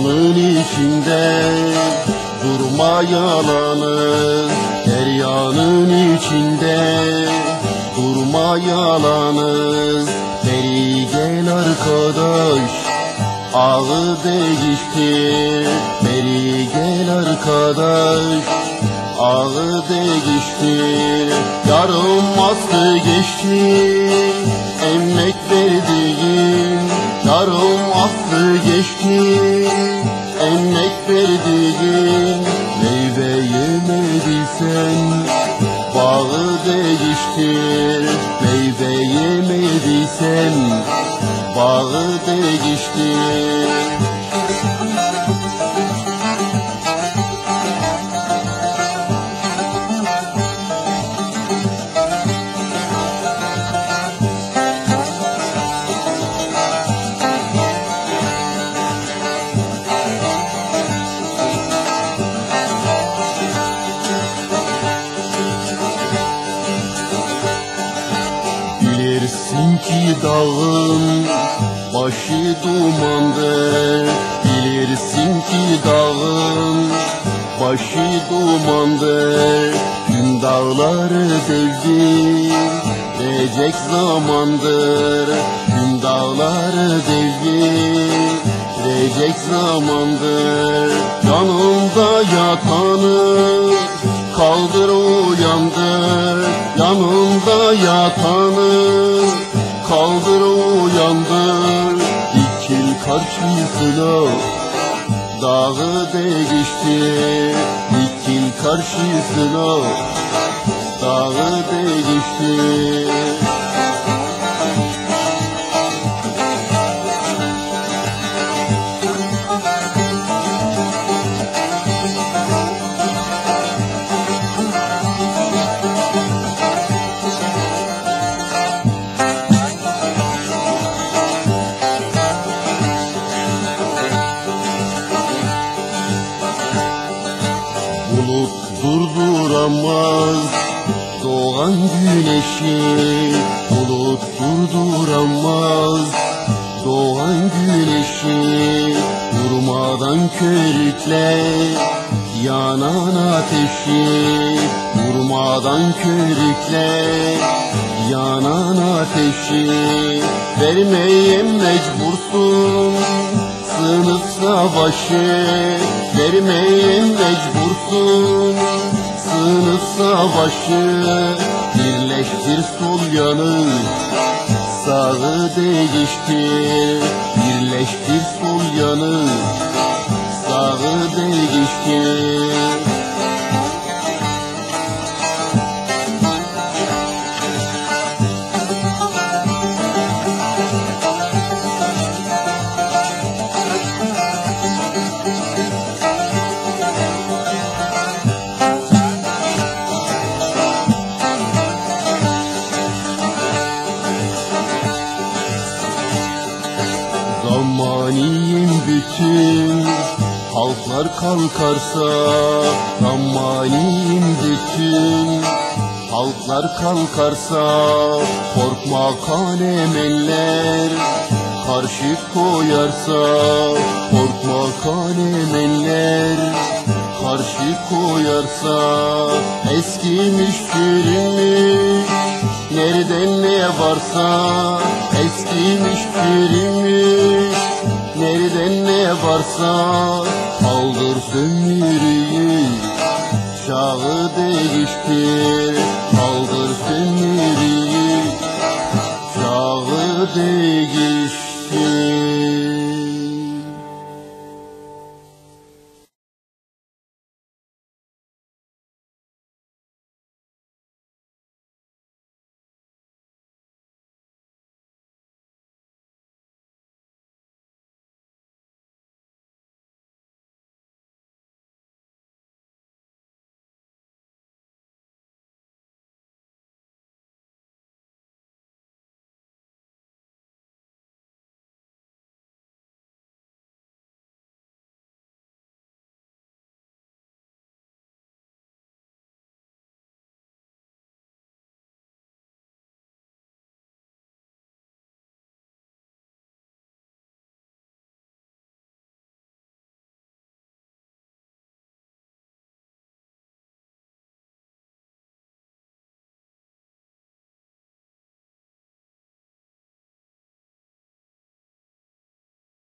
Deryanın içinde durma yalanı Deryanın içinde durma yalanı Beri gel arkadaş Ağı değiştir Beri gel arkadaş Ağı değiştir Yarım aslı geçti Emek verdiğin Yarım aslı geçti Emek verdiğin Meyve yemediysen Bağı değiştir. Meyve yemediysen Bağı değiştir Bilirsin ki dağın başı dumandır Bilirsin ki dağın başı dumandır Tüm dağları devirecek zamandır. Tüm dağları devirecek zamandır. Yanımda yatanı kaldır uyandır. Yanımda yatanı karşısına dağı değiştir Dikil karşısına dağı değiştir durduramaz. Doğan güneşi Bulut durduramaz. Doğan güneşi Durmadan körükle yanan ateşi Durmadan körükle yanan ateşi Vermeye mecbursun. Sınıf savaşı Vermeye mecbursun sınıf savaşı Birleştir sol yanı. Sağı değiştir Birleştir sol yanı. Sağı değiştir Zamaniyim bütün. Halklar kalkarsa Zamaniyim bütün. Halklar kalkarsa Korkma kan emenler karşı koyarsa Korkma kan emenler karşı koyarsa Eskimiş çürümüş nereden ne varsa Eskimiş çürümüş varsa Kaldır sömürüyü çağı değiştir Kaldır sömürüyü çağı değiştir